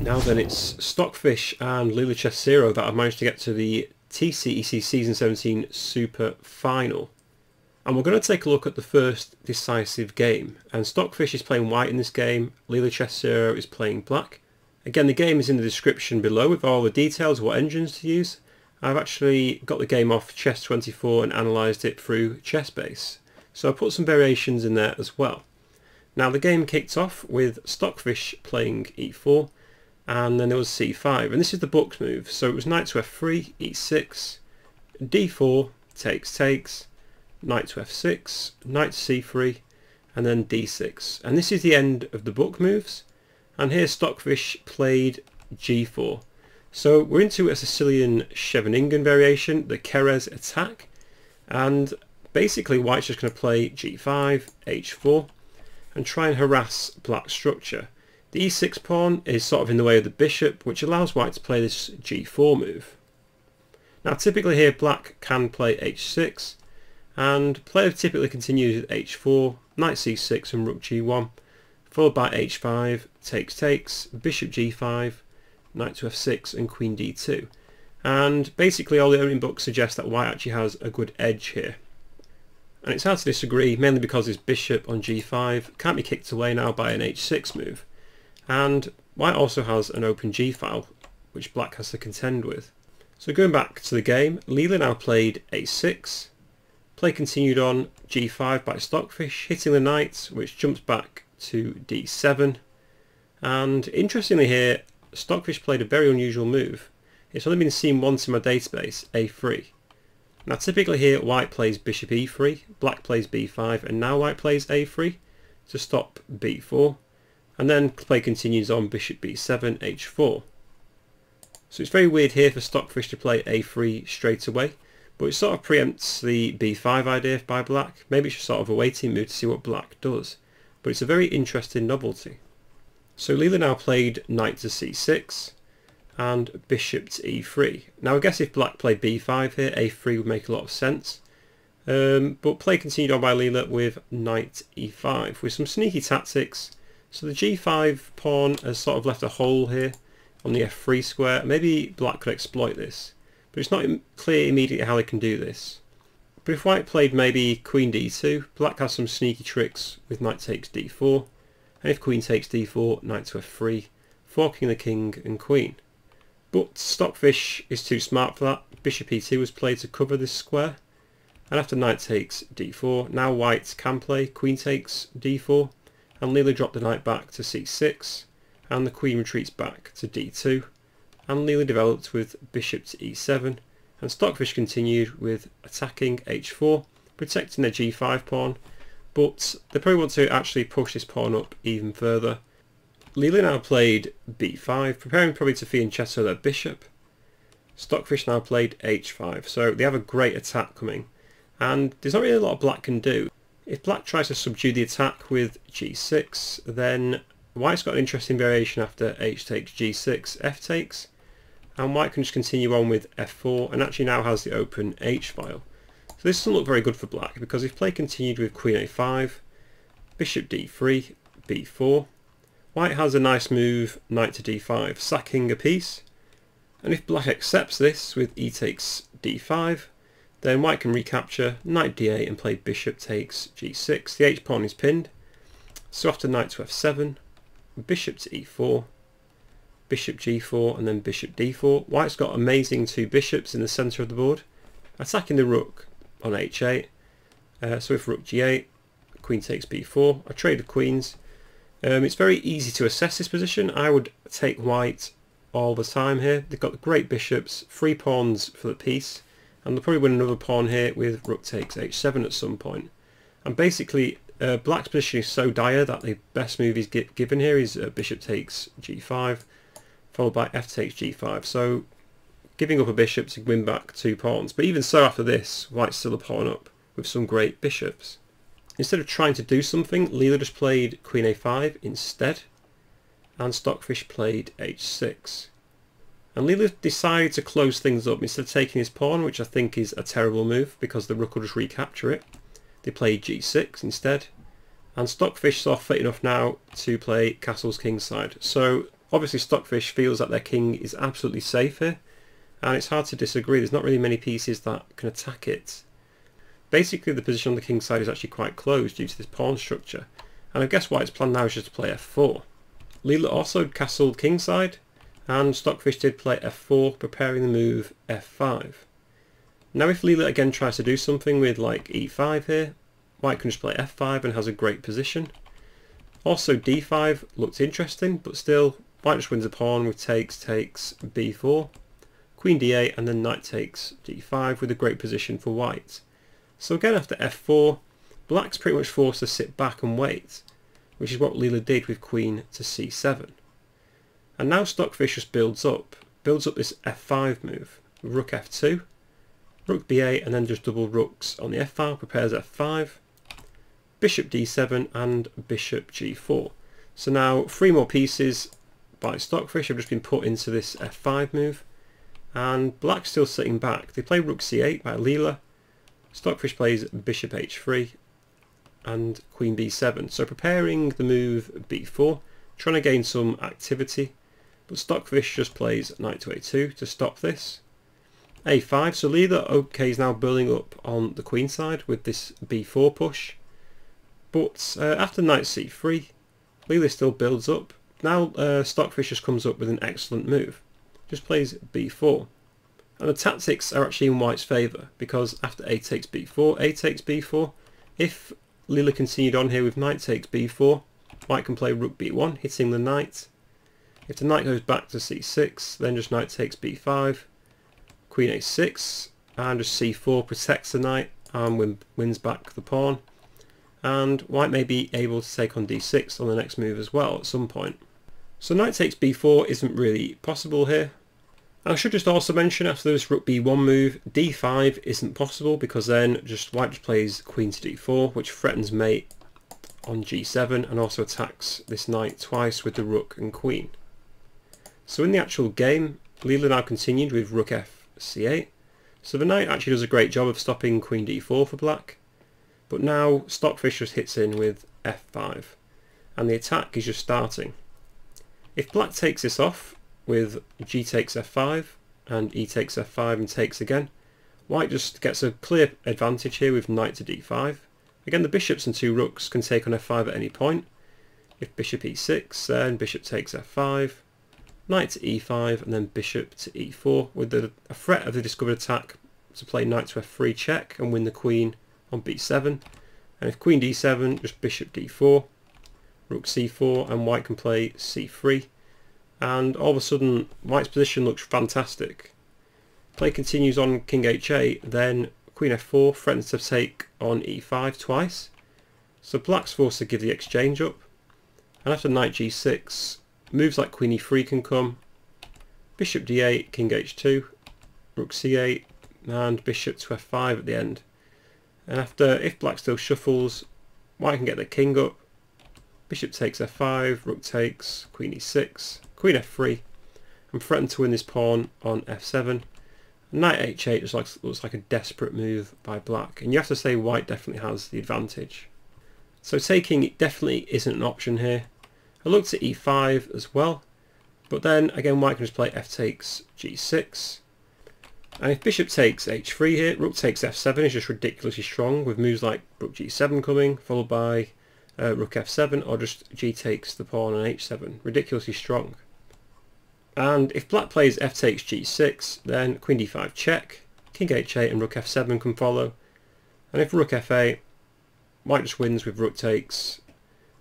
Now then, it's Stockfish and Chess Zero that have managed to get to the TCEC Season 17 Super Final. And we're going to take a look at the first decisive game. And Stockfish is playing white in this game, Chess Zero is playing black. Again, the game is in the description below with all the details what engines to use. I've actually got the game off Chess24 and analysed it through Chessbase. So I put some variations in there as well. Now the game kicked off with Stockfish playing e4 and then there was c5 and this is the book's move. So it was knight to f3 e6 d4 takes takes knight to f6 knight to c3 and then d6 and this is the end of the book moves. And here Stockfish played g4 so we're into a Sicilian Scheveningen variation the Keres attack. And basically white's just going to play g5 h4 and try and harass black structure the e6 pawn is sort of in the way of the bishop, which allows white to play this g4 move. Now typically here black can play h6, and player typically continues with h4, knight c6 and rook g1, followed by h5, takes takes, bishop g5, knight to f6 and queen d2. And basically all the opening books suggest that white actually has a good edge here. And it's hard to disagree, mainly because his bishop on g5 can't be kicked away now by an h6 move and white also has an open g file which black has to contend with. So going back to the game, Leela now played a6, play continued on g5 by Stockfish, hitting the knight which jumps back to d7 and interestingly here Stockfish played a very unusual move. It's only been seen once in my database, a3. Now typically here white plays bishop e3, black plays b5 and now white plays a3 to stop b4 and then play continues on bishop b7, h4. So it's very weird here for Stockfish to play a3 straight away, but it sort of preempts the b5 idea by black. Maybe it's just sort of a waiting move to see what black does, but it's a very interesting novelty. So Leela now played knight to c6 and bishop to e3. Now I guess if black played b5 here, a3 would make a lot of sense. Um, but play continued on by Leela with knight e5 with some sneaky tactics so the g5 pawn has sort of left a hole here on the f3 square. Maybe black could exploit this, but it's not clear immediately how they can do this. But if white played maybe queen d2, black has some sneaky tricks with knight takes d4, and if queen takes d4, knight to f3, forking the king and queen. But Stockfish is too smart for that. Bishop e2 was played to cover this square. And after knight takes d4, now white can play queen takes d4, and Leela dropped the knight back to c6 and the queen retreats back to d2 and Leela developed with bishop to e7 and Stockfish continued with attacking h4 protecting their g5 pawn but they probably want to actually push this pawn up even further. Leela now played b5 preparing probably to fianchetto their bishop. Stockfish now played h5 so they have a great attack coming and there's not really a lot black can do. If black tries to subdue the attack with g6, then white's got an interesting variation after h takes g6, f takes, and white can just continue on with f4 and actually now has the open h file. So this doesn't look very good for black because if play continued with queen a5, bishop d3, b4, white has a nice move, knight to d5, sacking a piece, and if black accepts this with e takes d5, then white can recapture, knight d8 and play bishop takes g6. The h-pawn is pinned. So after knight to f7, bishop to e4, bishop g4 and then bishop d4. White's got amazing two bishops in the centre of the board, attacking the rook on h8. Uh, so if rook g8, queen takes b4, a trade of queens. Um, it's very easy to assess this position. I would take white all the time here. They've got great bishops, three pawns for the piece and they'll probably win another pawn here with rook takes h7 at some point. And basically, uh, black's position is so dire that the best move he's given here is uh, bishop takes g5, followed by f takes g5. So giving up a bishop to win back two pawns. But even so, after this, white's still a pawn up with some great bishops. Instead of trying to do something, Leela just played queen a5 instead, and Stockfish played h6. And Leela decided to close things up instead of taking his pawn, which I think is a terrible move because the rook will just recapture it. They played g6 instead. And Stockfish saw fit enough now to play castle's kingside. So Obviously Stockfish feels that their king is absolutely safe here, and it's hard to disagree. There's not really many pieces that can attack it. Basically the position on the king side is actually quite closed due to this pawn structure, and I guess why its plan now is just to play f4. Leela also castled kingside, and Stockfish did play f4, preparing the move f5. Now if Leela again tries to do something with like e5 here, White can just play f5 and has a great position. Also d5 looked interesting, but still White just wins a pawn with takes, takes, b4, queen d8 and then knight takes d5 with a great position for White. So again after f4, Black's pretty much forced to sit back and wait, which is what Leela did with queen to c7. And now Stockfish just builds up, builds up this f5 move, rook f2, rook b8 and then just double rooks on the f file, prepares f5, bishop d7 and bishop g4. So now three more pieces by Stockfish have just been put into this f5 move and black's still sitting back. They play rook c8 by Leela, Stockfish plays bishop h3 and queen b7. So preparing the move b4, trying to gain some activity, but Stockfish just plays knight to a2 to stop this. a5, so Leela okay is now building up on the queen side with this b4 push. But uh, after knight c3, Leela still builds up. Now uh, Stockfish just comes up with an excellent move. Just plays b4. And the tactics are actually in White's favour because after a takes b4, a takes b4. If Leela continued on here with knight takes b4, White can play rook b1, hitting the knight. If the knight goes back to c6, then just knight takes b5, queen a6, and just c4 protects the knight and win, wins back the pawn and white may be able to take on d6 on the next move as well at some point. So knight takes b4 isn't really possible here. I should just also mention after this rook b1 move, d5 isn't possible because then just white just plays queen to d4 which threatens mate on g7 and also attacks this knight twice with the rook and queen. So in the actual game, Leela now continued with rook f c8. So the knight actually does a great job of stopping queen d4 for black but now Stockfish just hits in with f5 and the attack is just starting. If black takes this off with g takes f5 and e takes f5 and takes again, white just gets a clear advantage here with knight to d5. Again the bishops and two rooks can take on f5 at any point. If bishop e6 then bishop takes f5, knight to e5 and then bishop to e4 with the, a threat of the discovered attack to play knight to f3 check and win the queen on b7 and if queen d7 just bishop d4 rook c4 and white can play c3 and all of a sudden white's position looks fantastic. Play continues on king h8 then queen f4 threatens to take on e5 twice. So black's forced to give the exchange up. And after knight g6 moves like queen e3 can come bishop d8 king h2 rook c8 and bishop to f5 at the end and after, if black still shuffles, white can get the king up. Bishop takes f5, rook takes, queen e6, queen f3. I'm threatened to win this pawn on f7. Knight h8 just like, looks like a desperate move by black. And you have to say white definitely has the advantage. So taking it definitely isn't an option here. I looked at e5 as well. But then again white can just play f takes g6. And if bishop takes h3 here, rook takes f7 is just ridiculously strong with moves like rook g7 coming, followed by uh, rook f7, or just g takes the pawn on h7. Ridiculously strong. And if black plays f takes g6, then queen d5 check, king h8 and rook f7 can follow. And if rook f8, white just wins with rook takes.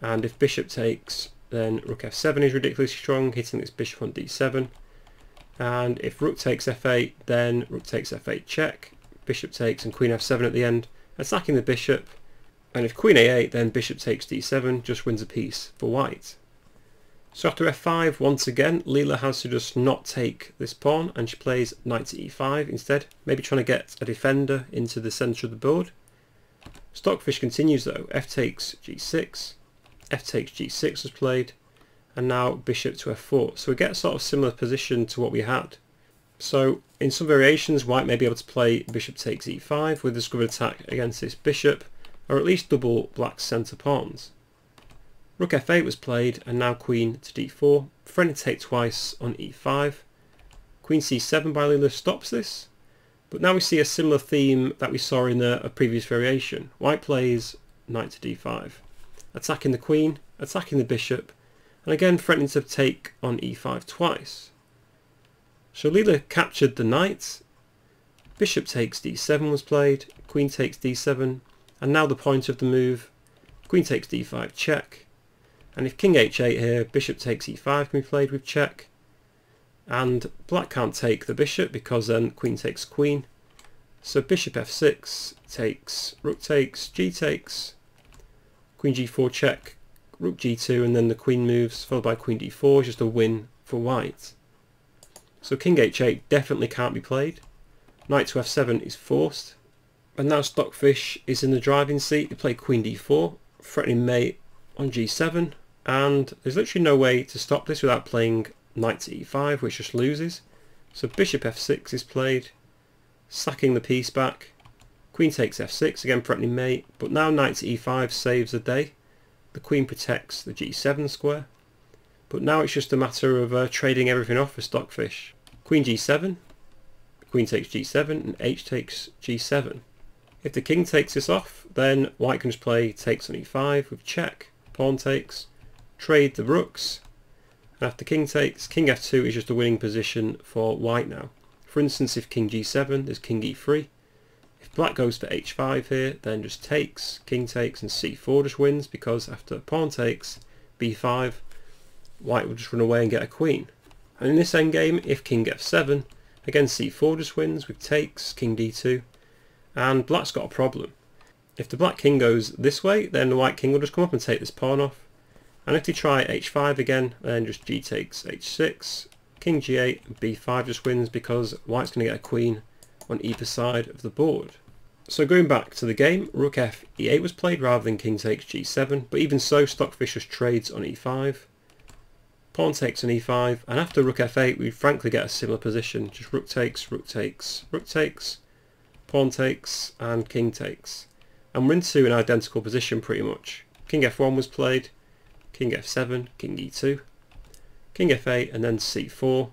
And if bishop takes, then rook f7 is ridiculously strong, hitting this bishop on d7 and if rook takes f8 then rook takes f8 check. Bishop takes and queen f7 at the end attacking the bishop. And if queen a8 then bishop takes d7 just wins a piece for white. So after f5 once again Leela has to just not take this pawn and she plays knight to e5 instead maybe trying to get a defender into the centre of the board. Stockfish continues though. F takes g6 f takes g6 was played and now bishop to f4. So we get sort of similar position to what we had. So in some variations white may be able to play bishop takes e5 with discovered attack against this bishop or at least double black's centre pawns. Rook f8 was played and now queen to d4. Threatening to take twice on e5. Queen c7 by Leela stops this. But now we see a similar theme that we saw in a, a previous variation. White plays knight to d5. Attacking the queen, attacking the bishop, and again threatening to take on e5 twice. So Leela captured the knight, bishop takes d7 was played, queen takes d7, and now the point of the move, queen takes d5 check, and if king h8 here, bishop takes e5 can be played with check, and black can't take the bishop because then queen takes queen, so bishop f6 takes, rook takes, g takes, queen g4 check, rook g2 and then the queen moves followed by queen d4 just a win for white. So king h8 definitely can't be played. Knight to f7 is forced. And now Stockfish is in the driving seat. He played queen d4, threatening mate on g7 and there's literally no way to stop this without playing knight to e5 which just loses. So bishop f6 is played, sacking the piece back. Queen takes f6, again threatening mate, but now knight to e5 saves the day. The queen protects the g7 square. But now it's just a matter of uh, trading everything off for Stockfish. Queen g7, queen takes g7 and h takes g7. If the king takes this off, then white can just play takes on e5 with check, pawn takes, trade the rooks, and after king takes, king f2 is just a winning position for white now. For instance, if king g7, there's king e3, black goes for h5 here, then just takes, king takes and c4 just wins because after pawn takes, b5, white will just run away and get a queen. And in this endgame, if king f7, again c4 just wins with takes, king d2, and black's got a problem. If the black king goes this way, then the white king will just come up and take this pawn off. And if they try h5 again, then just g takes h6, king g8, and b5 just wins because white's going to get a queen on either side of the board. So going back to the game, rook f e8 was played rather than king takes g7, but even so Stockfish just trades on e5. Pawn takes on e5, and after rook f8 we frankly get a similar position, just rook takes, rook takes, rook takes, pawn takes, and king takes. And we're into an identical position pretty much. King f1 was played, king f7, king e2, king f8, and then c4,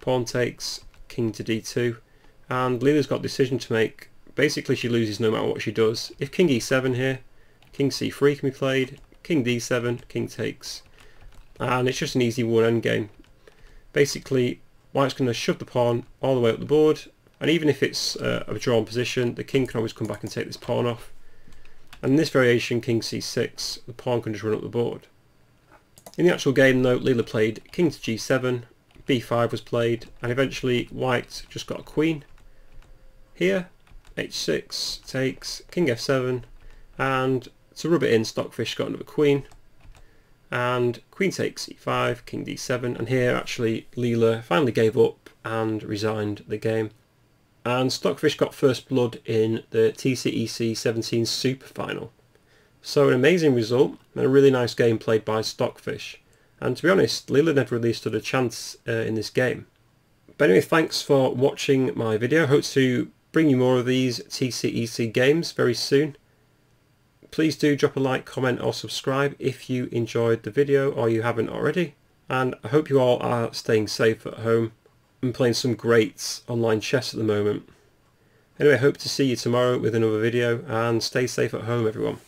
pawn takes, king to d2, and Leela's got a decision to make Basically she loses no matter what she does. If king e7 here, king c3 can be played, king d7, king takes. And it's just an easy won endgame. Basically, white's going to shove the pawn all the way up the board, and even if it's uh, a drawn position, the king can always come back and take this pawn off. And in this variation, king c6, the pawn can just run up the board. In the actual game though, Leela played king to g7, b5 was played, and eventually white just got a queen. Here, h6 takes, king f7, and to rub it in, Stockfish got another queen, and queen takes e5, king d7, and here actually Leela finally gave up and resigned the game. And Stockfish got first blood in the TCEC 17 Super Final. So an amazing result and a really nice game played by Stockfish. And to be honest, Leela never really stood a chance uh, in this game. But anyway, thanks for watching my video. Hope to bring you more of these TCEC games very soon. Please do drop a like, comment or subscribe if you enjoyed the video or you haven't already. And I hope you all are staying safe at home and playing some great online chess at the moment. Anyway, hope to see you tomorrow with another video and stay safe at home everyone.